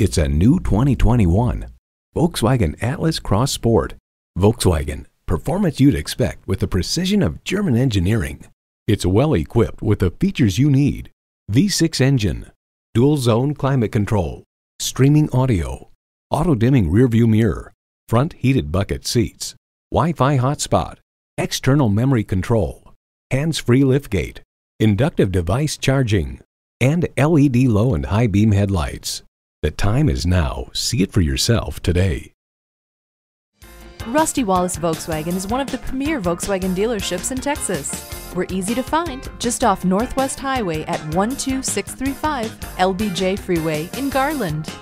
It's a new 2021 Volkswagen Atlas Cross Sport. Volkswagen, performance you'd expect with the precision of German engineering. It's well equipped with the features you need. V6 engine, dual zone climate control, streaming audio, auto dimming rearview mirror, front heated bucket seats, Wi-Fi hotspot, external memory control, hands-free liftgate, inductive device charging, and LED low and high beam headlights. The time is now. See it for yourself today. Rusty Wallis Volkswagen is one of the premier Volkswagen dealerships in Texas. We're easy to find just off Northwest Highway at 12635 LBJ Freeway in Garland.